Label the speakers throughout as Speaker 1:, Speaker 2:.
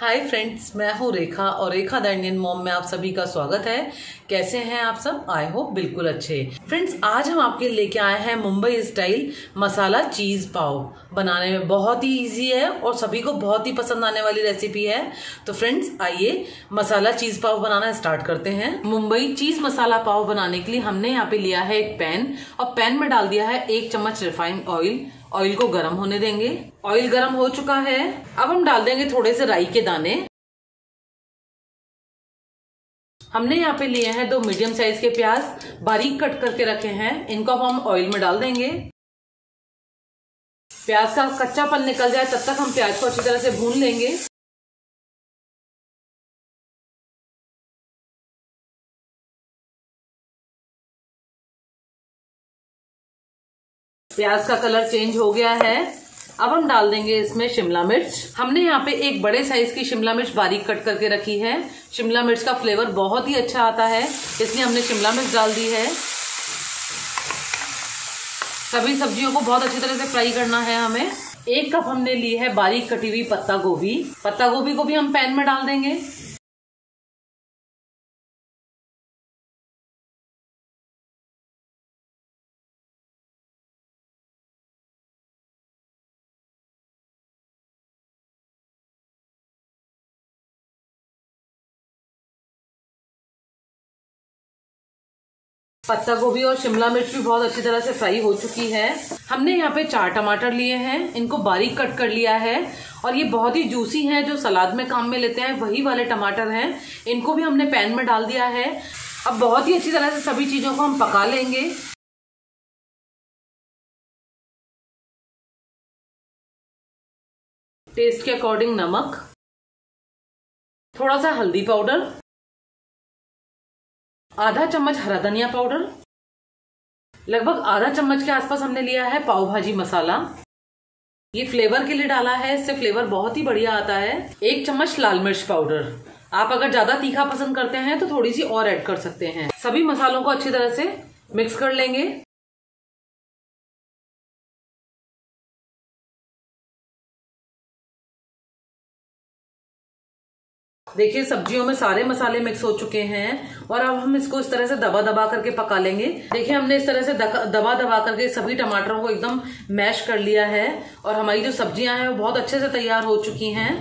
Speaker 1: Hi friends मैं हूँ रेखा और रेखा द इंडियन मॉम में आप सभी का स्वागत है। कैसे हैं आप सब? आई होप बिल्कुल अच्छे। फ्रेंड्स आज हम आपके लेके आए हैं मुंबई स्टाइल मसाला चीज़ पाव। बनाने में बहुत ही इजी है और सभी को बहुत ही पसंद आने वाली रेसिपी है। तो फ्रेंड्स आइए मसाला चीज़ पाव बनाना स्टार्ट करते हैं। मुंबई चीज़ मसाला पाव बनाने के लिए हमने यहाँ पे लिया है एक पैन और पैन में डाल दिया है एक चम्मच रिफाइंड ऑयल ऑयल को गर्म होने देंगे। ऑयल गर्म हो चुका है। अब हम डाल देंगे थोड़े से राई के दाने। हमने यहाँ पे लिए हैं दो मीडियम साइज़ के प्याज। बारीक कट करके रखे हैं। इनको अब हम ऑयल में डाल देंगे। प्याज का कच्चापन निकल जाए तब तक हम प्याज को अच्छी तरह से भून लेंगे। प्याज का कलर चेंज हो गया है। अब हम डाल देंगे इसमें शिमला मिर्च। हमने यहाँ पे एक बड़े साइज़ की शिमला मिर्च बारीक कट करके रखी है। शिमला मिर्च का फ्लेवर बहुत ही अच्छा आता है। इसलिए हमने शिमला मिर्च डाल दी है। सभी सब्जियों को बहुत अच्छी तरह से फ्राई करना है हमें। एक कप हमने ली है बारीक कटी हुई पत्ता गोभी। पत्ता गोभी को भी हम पैन में डाल देंगे। पत्ता गोभी और शिमला मिर्च भी बहुत अच्छी तरह से फ्राई हो चुकी है। हमने यहाँ पे चार टमाटर लिए हैं, इनको बारीक कट कर लिया है और ये बहुत ही जूसी हैं, जो सलाद में काम में लेते हैं, वही वाले टमाटर हैं। इनको भी हमने पैन में डाल दिया है। अब बहुत ही अच्छी तरह से सभी चीज़ों को हम पका लेंगे। टेस्ट के अकॉर्डिंग नमक, थोड़ा सा हल्दी पाउडर। आधा चम्मच हरा धनिया पाउडर, लगभग आधा चम्मच के आसपास हमने लिया है पाव भाजी मसाला। ये फ्लेवर के लिए डाला है, इससे फ्लेवर बहुत ही बढ़िया आता है। एक चम्मच लाल मिर्च पाउडर। आप अगर ज़्यादा तीखा पसंद करते हैं तो थोड़ी सी और ऐड कर सकते हैं। सभी मसालों को अच्छी तरह से मिक्स कर लेंगे। देखिए, सब्जियों में सारे मसाले मिक्स हो चुके हैं और अब हम इसको इस तरह से दबा दबा करके पका लेंगे। देखिए, हमने इस तरह से दबा दबा करके सभी टमाटरों को एकदम मैश कर लिया है और हमारी जो सब्ज़ियाँ हैं, वो बहुत अच्छे से तैयार हो चुकी हैं।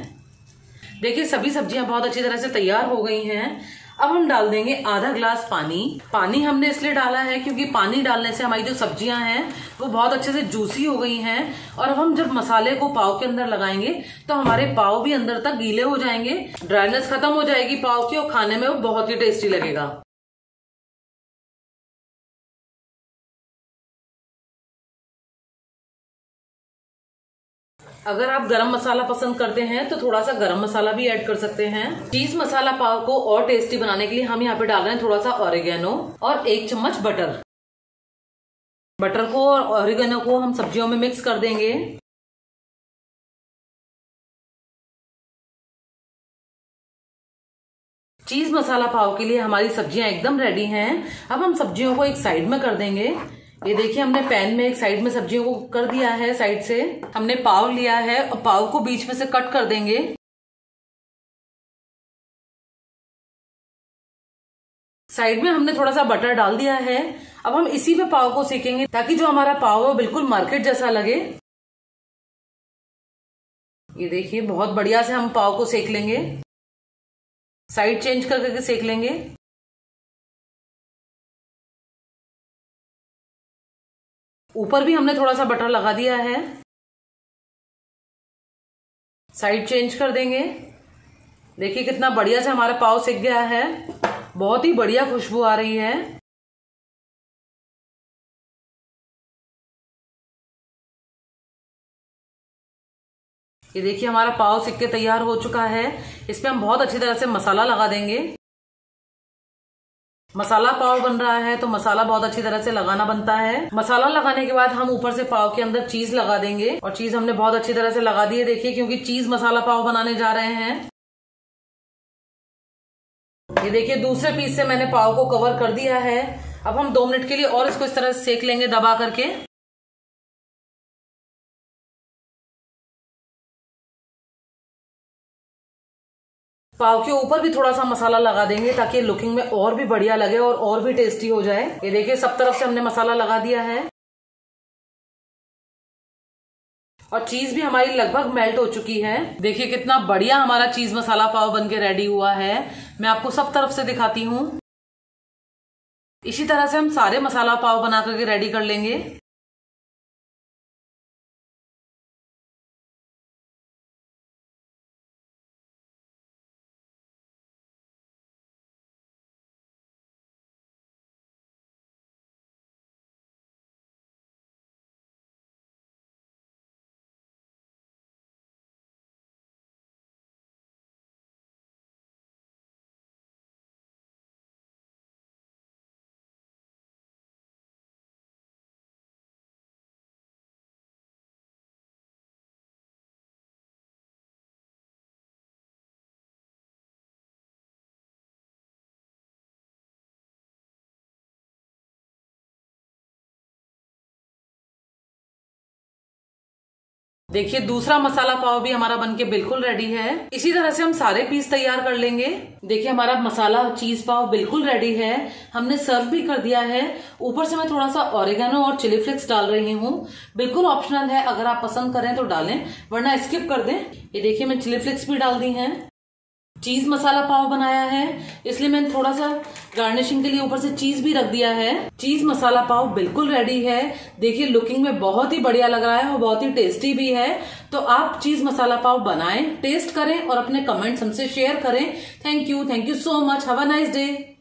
Speaker 1: देखिए, सभी सब्ज़ियाँ बहुत अच्छी तरह से तैयार हो गई हैं। अब हम डाल देंगे आधा ग्लास पानी। पानी हमने इसलिए डाला है क्योंकि पानी डालने से हमारी जो सब्ज़ियाँ हैं, वो बहुत अच्छे से जूसी हो गई हैं। और अब हम जब मसाले को पाव के अंदर लगाएँगे तो हमारे पाव भी अंदर तक गीले हो जाएँगे। ड्राइनेस खत्म हो जाएगी पाव की और खाने में वो बहुत ही टेस्टी लगेगा। अगर आप गरम मसाला पसंद करते हैं तो थोड़ा सा गरम मसाला भी ऐड कर सकते हैं। चीज़ मसाला पाव को और टेस्टी बनाने के लिए हम यहाँ पे डाल रहे हैं थोड़ा सा ऑरिगेनो और एक चम्मच बटर बटर को और ऑरिगेनो को हम सब्जियों में मिक्स कर देंगे। चीज़ मसाला पाव के लिए हमारी सब्ज़ियाँ एकदम रेडी हैं। अब हम सब्जियों को एक साइड में कर देंगे। ये देखिए, हमने पैन में एक साइड में सब्जियों को कर दिया है, साइड से। हमने पाव लिया है और पाव को बीच में से कट कर देंगे। साइड में हमने थोड़ा सा बटर डाल दिया है। अब हम इसी पे पाव को सेकेंगे, ताकि जो हमारा पाव है बिल्कुल मार्केट जैसा लगे। ये देखिए, बहुत बढ़िया से हम पाव को सेक लेंगे। साइड चेंज करके सेक लेंगे। ऊपर भी हमने थोड़ा सा बटर लगा दिया है। साइड चेंज कर देंगे। देखिए कितना बढ़िया से हमारा पाव सिक गया है। बहुत ही बढ़िया खुशबू आ रही है। ये देखिए हमारा पाव सिक के तैयार हो चुका है। इस पे हम बहुत अच्छी तरह से मसाला लगा देंगे। मसाला पाव बन रहा है तो मसाला बहुत अच्छी तरह से लगाना बनता है। मसाला लगाने के बाद हम ऊपर से पाव के अंदर चीज़ लगा देंगे और चीज़ हमने बहुत अच्छी तरह से लगा दी है, देखिए, क्योंकि चीज़ मसाला पाव बनाने जा रहे हैं। ये देखिए, दूसरे पीस से मैंने पाव को कवर कर दिया है। अब हम दो मिनट के लिए और इसको इस तरह सेक लेंगे दबा करके। पाव के ऊपर भी थोड़ा सा मसाला लगा देंगे ताकि लुकिंग में और भी बढ़िया लगे और और भी टेस्टी हो जाए। ये देखिए, सब तरफ़ से हमने मसाला लगा दिया है। और चीज़ भी हमारी लगभग मेल्ट हो चुकी है। देखिए कितना बढ़िया हमारा चीज़ मसाला पाव बन के रेडी हुआ है। मैं आपको सब तरफ़ से दिखाती हूँ। इसी तरह से हम सारे मसाला पाव बना करके रेडी कर लेंगे। देखिए, दूसरा मसाला पाव भी हमारा बनके बिल्कुल रेडी है। इसी तरह से हम सारे पीस तैयार कर लेंगे। देखिए, हमारा मसाला चीज़ पाव बिल्कुल रेडी है। हमने सर्व भी कर दिया है। ऊपर से मैं थोड़ा सा ऑरिगेनो और चिली फ्लेक्स डाल रही हूँ। बिल्कुल ऑप्शनल है। अगर आप पसंद करें तो डालें, वरना स्किप कर दें। ये देखिए, मैं चिली फ्लेक्स भी डाल दी है। चीज़ मसाला पाव बनाया है, इसलिए मैंने थोड़ा सा गार्निशिंग के लिए ऊपर से चीज़ भी रख दिया है। चीज़ मसाला पाव बिल्कुल रेडी है। देखिए लुकिंग में बहुत ही बढ़िया लग रहा है और बहुत ही टेस्टी भी है। तो आप चीज़ मसाला पाव बनाएँ टेस्ट करें और अपने कमेंट्स हमसे शेयर करें। Thank you thank you so much have a nice day